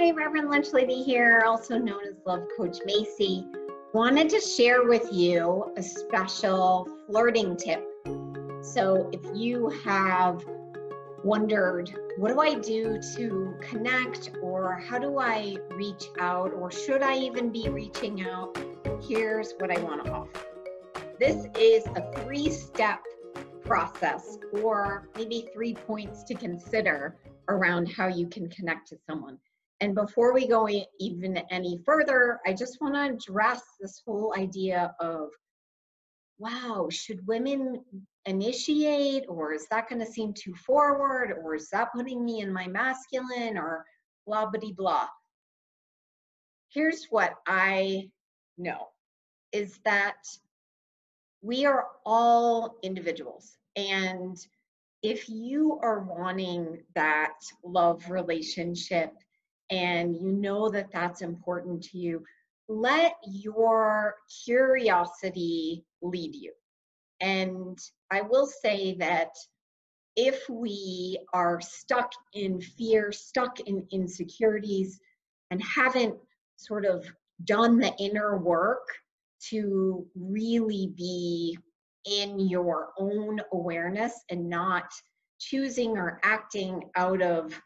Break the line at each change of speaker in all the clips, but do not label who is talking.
Hi, Reverend Lunch Lady here, also known as Love Coach Macy. Wanted to share with you a special flirting tip. So, if you have wondered, what do I do to connect, or how do I reach out, or should I even be reaching out? Here's what I want to offer. This is a three step process, or maybe three points to consider around how you can connect to someone. And before we go even any further, I just want to address this whole idea of wow, should women initiate, or is that going to seem too forward, or is that putting me in my masculine, or blah, blah, blah. Here's what I know is that we are all individuals. And if you are wanting that love relationship and you know that that's important to you, let your curiosity lead you. And I will say that if we are stuck in fear, stuck in insecurities, and haven't sort of done the inner work to really be in your own awareness and not choosing or acting out of,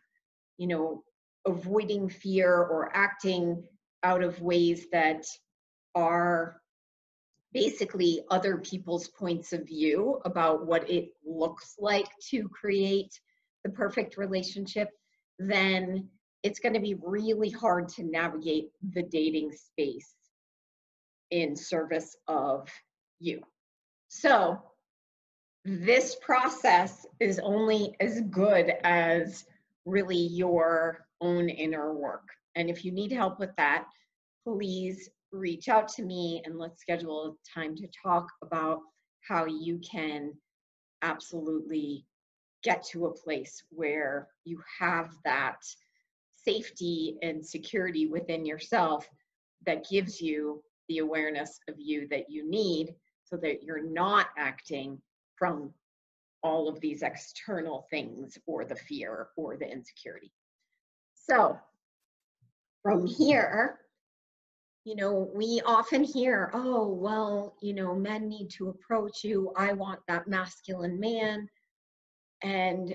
you know, avoiding fear or acting out of ways that are basically other people's points of view about what it looks like to create the perfect relationship, then it's going to be really hard to navigate the dating space in service of you. So, this process is only as good as really your own inner work. And if you need help with that, please reach out to me and let's schedule a time to talk about how you can absolutely get to a place where you have that safety and security within yourself that gives you the awareness of you that you need so that you're not acting from all of these external things or the fear or the insecurity. So from here, you know, we often hear, oh, well, you know, men need to approach you. I want that masculine man. And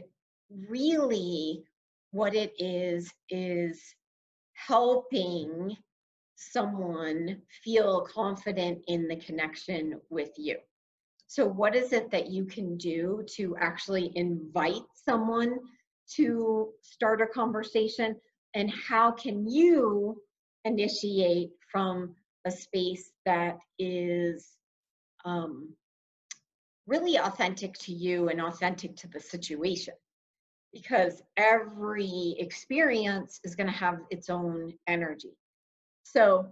really, what it is, is helping someone feel confident in the connection with you. So, what is it that you can do to actually invite someone to start a conversation? And how can you initiate from a space that is um, really authentic to you and authentic to the situation? Because every experience is going to have its own energy. So,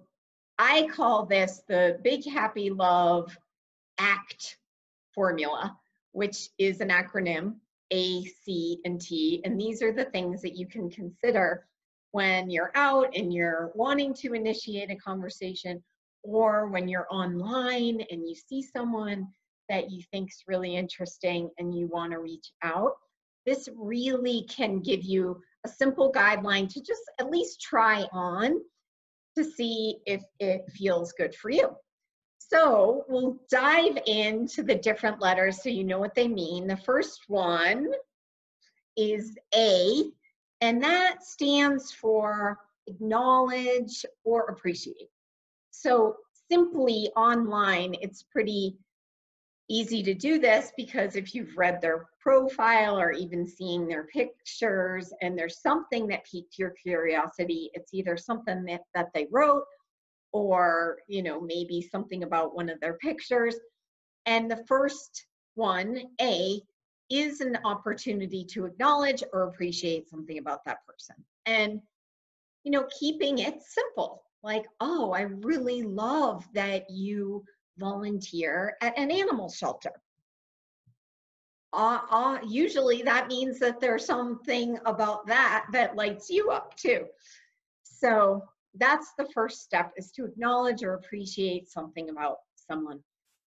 I call this the Big Happy Love ACT formula, which is an acronym A, C, and T. And these are the things that you can consider when you're out and you're wanting to initiate a conversation, or when you're online and you see someone that you think's really interesting and you want to reach out. This really can give you a simple guideline to just at least try on to see if it feels good for you. So we'll dive into the different letters so you know what they mean. The first one is A, and that stands for acknowledge or appreciate. So simply online, it's pretty easy to do this because if you've read their profile or even seeing their pictures and there's something that piqued your curiosity, it's either something that, that they wrote or you know maybe something about one of their pictures. And the first one a is an opportunity to acknowledge or appreciate something about that person. And you know keeping it simple like oh i really love that you volunteer at an animal shelter. Uh, uh, usually that means that there's something about that that lights you up too. So that's the first step is to acknowledge or appreciate something about someone.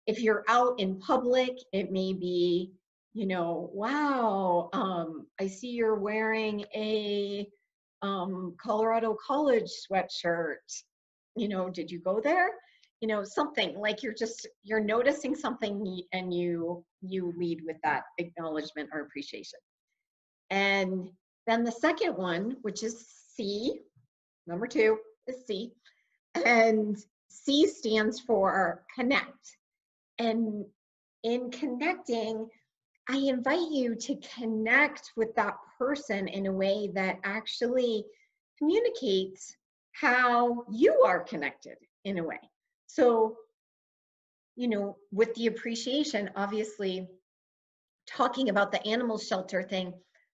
If you're out in public, it may be, you know, wow, um, I see you're wearing a um, Colorado College sweatshirt. You know, did you go there? You know, something like you're just you're noticing something and you you lead with that acknowledgement or appreciation. And then the second one, which is C, number two is C, and C stands for connect. And in connecting, I invite you to connect with that person in a way that actually communicates how you are connected in a way. So, you know, with the appreciation, obviously, talking about the animal shelter thing,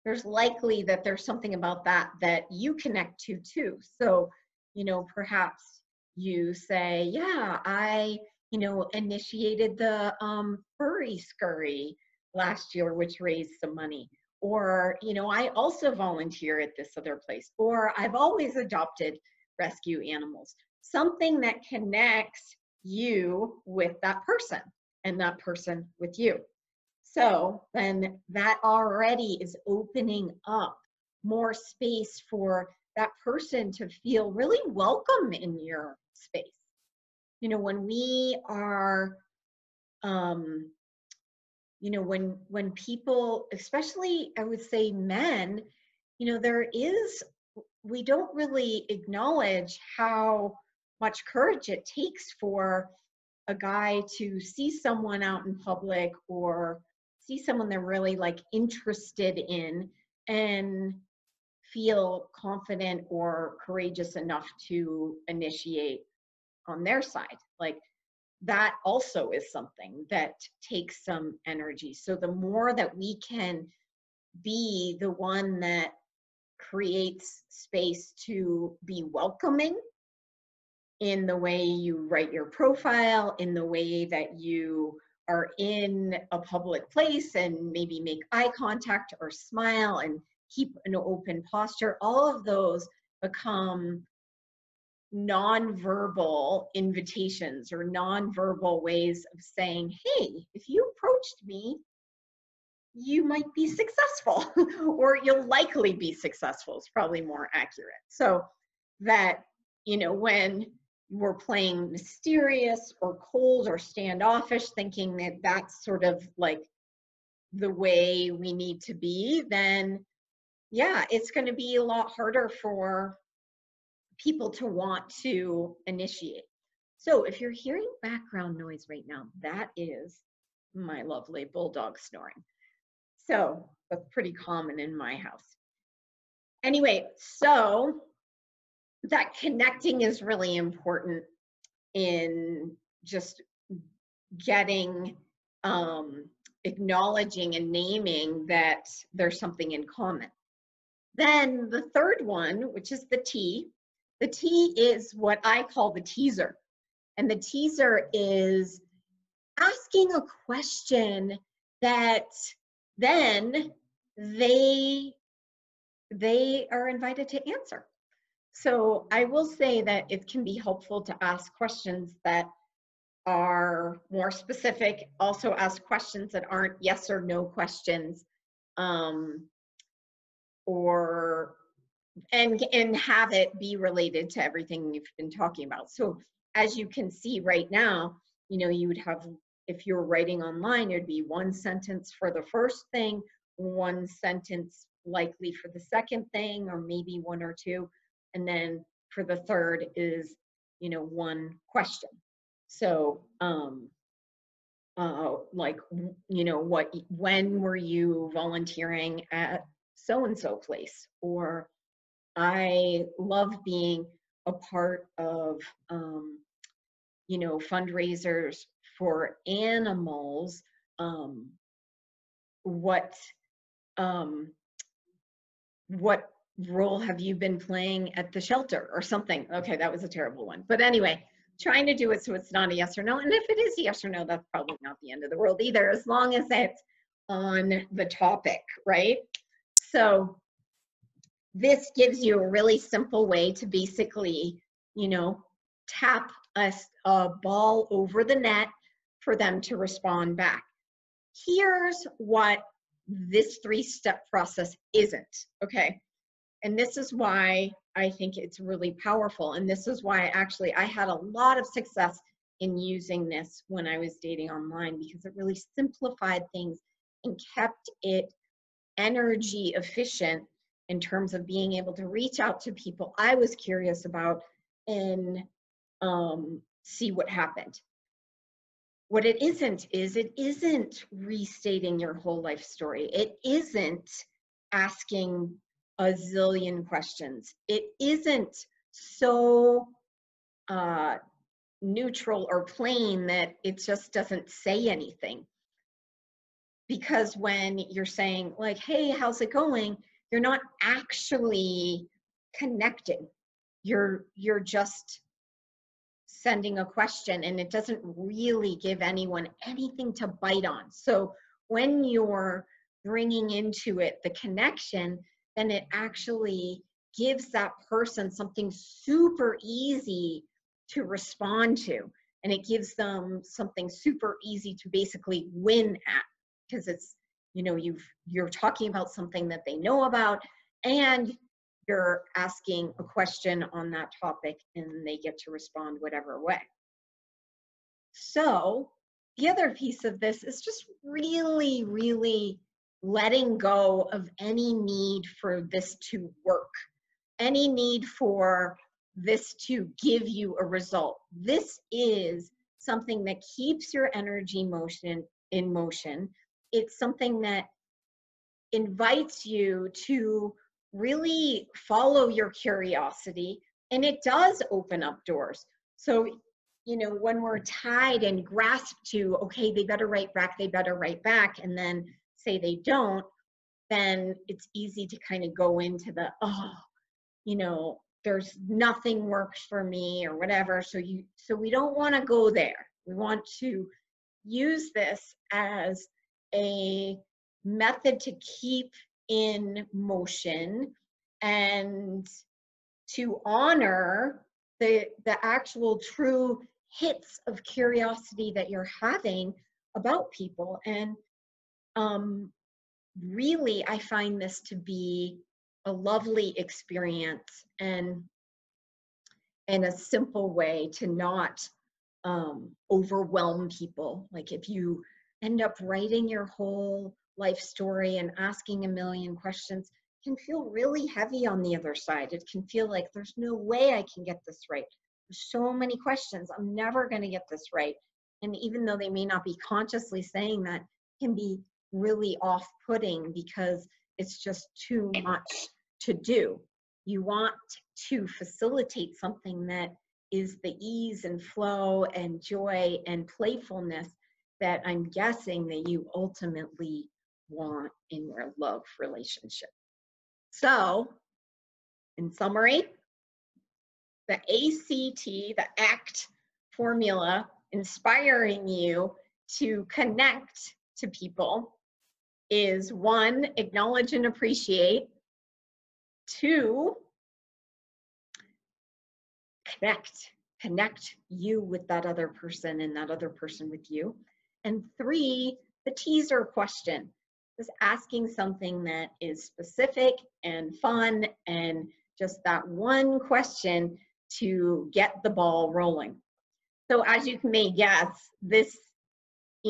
there's likely that there's something about that that you connect to too. So, you know, perhaps you say, yeah, I, you know, initiated the um, furry scurry last year, which raised some money. Or, you know, I also volunteer at this other place. Or I've always adopted rescue animals. Something that connects you with that person and that person with you. So then that already is opening up more space for that person to feel really welcome in your space. You know, when we are, um, you know, when when people, especially I would say men, you know, there is we don't really acknowledge how much courage it takes for a guy to see someone out in public or see someone they're really like interested in and feel confident or courageous enough to initiate on their side like that also is something that takes some energy. So the more that we can be the one that creates space to be welcoming in the way you write your profile in the way that you are in a public place and maybe make eye contact or smile and keep an open posture, all of those become nonverbal invitations or nonverbal ways of saying, hey, if you approached me, you might be successful or you'll likely be successful is probably more accurate. So that, you know, when we're playing mysterious or cold or standoffish, thinking that that's sort of like the way we need to be, then yeah, it's going to be a lot harder for people to want to initiate. So if you're hearing background noise right now, that is my lovely bulldog snoring. So that's pretty common in my house. Anyway, so that connecting is really important in just getting um, acknowledging and naming that there's something in common. Then the third one, which is the T, the T is what I call the teaser. And the teaser is asking a question that then they they are invited to answer. So I will say that it can be helpful to ask questions that are more specific. Also ask questions that aren't yes or no questions. Um, or and and have it be related to everything you've been talking about. So as you can see right now, you know, you would have if you're writing online, it'd be one sentence for the first thing, one sentence likely for the second thing, or maybe one or two and then for the third is you know one question. So um uh like you know what when were you volunteering at so and so place? Or i love being a part of um you know fundraisers for animals um what um what role have you been playing at the shelter or something? Okay, that was a terrible one. But anyway, trying to do it so it's not a yes or no. And if it is yes or no, that's probably not the end of the world either, as long as it's on the topic, right? So this gives you a really simple way to basically, you know, tap a, a ball over the net for them to respond back. Here's what this three step process isn't, okay? And this is why I think it's really powerful. And this is why actually I had a lot of success in using this when I was dating online because it really simplified things and kept it energy efficient in terms of being able to reach out to people I was curious about and um, see what happened. What it isn't is it isn't restating your whole life story. It isn't asking a zillion questions. It isn't so uh, neutral or plain that it just doesn't say anything. Because when you're saying, like, hey, how's it going? You're not actually connecting. You're you're just sending a question and it doesn't really give anyone anything to bite on. So when you're bringing into it the connection, then it actually gives that person something super easy to respond to. And it gives them something super easy to basically win at because it's you know you've you're talking about something that they know about and you're asking a question on that topic and they get to respond whatever way. So the other piece of this is just really really letting go of any need for this to work any need for this to give you a result. This is something that keeps your energy motion in motion. It's something that invites you to really follow your curiosity and it does open up doors. So, you know, when we're tied and grasped to, okay, they better write back, they better write back, and then say they don't, then it's easy to kind of go into the, oh, you know, there's nothing works for me or whatever. So you so we don't want to go there. We want to use this as a method to keep in motion and to honor the the actual true hits of curiosity that you're having about people. And um really i find this to be a lovely experience and and a simple way to not um, overwhelm people. Like if you end up writing your whole life story and asking a million questions, can feel really heavy on the other side. It can feel like there's no way I can get this right. There's so many questions. I'm never going to get this right. And even though they may not be consciously saying that, can be really off-putting because it's just too much to do. You want to facilitate something that is the ease and flow and joy and playfulness that I'm guessing that you ultimately want in your love relationship. So, in summary, the ACT, the ACT formula, inspiring you to connect to people is one, acknowledge and appreciate. Two, connect connect you with that other person and that other person with you and three the teaser question is asking something that is specific and fun and just that one question to get the ball rolling so as you may guess this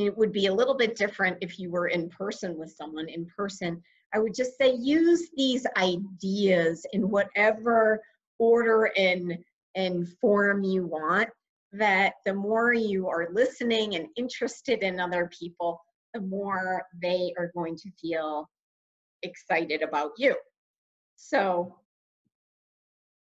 it would be a little bit different if you were in person with someone in person i would just say use these ideas in whatever order and and form you want, that the more you are listening and interested in other people, the more they are going to feel excited about you. So,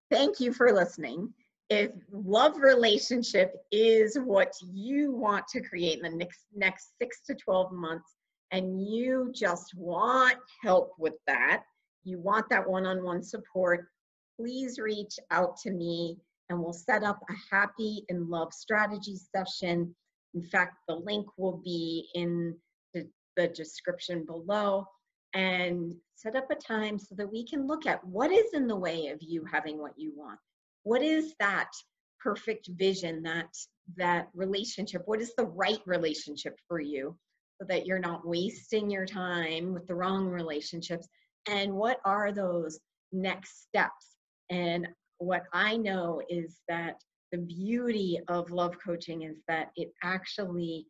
thank you for listening. If love relationship is what you want to create in the next next 6 to 12 months and you just want help with that, you want that one-on-one support, please reach out to me and we'll set up a happy in love strategy session. In fact, the link will be in the, the description below and set up a time so that we can look at what is in the way of you having what you want. What is that perfect vision, that that relationship? What is the right relationship for you so that you're not wasting your time with the wrong relationships? And what are those next steps. And what I know is that the beauty of love coaching is that it actually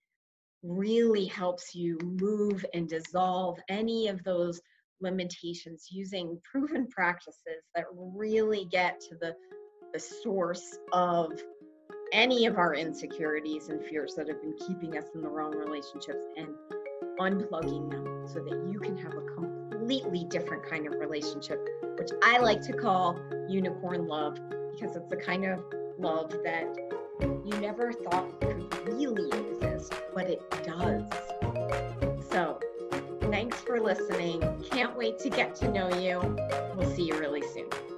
really helps you move and dissolve any of those limitations using proven practices that really get to the, the source of any of our insecurities and fears that have been keeping us in the wrong relationships and unplugging them so that you can have a completely different kind of relationship, which I like to call unicorn love because it's the kind of love that you never thought could really exist, but it does. So, thanks for listening. Can't wait to get to know you. We'll see you really soon.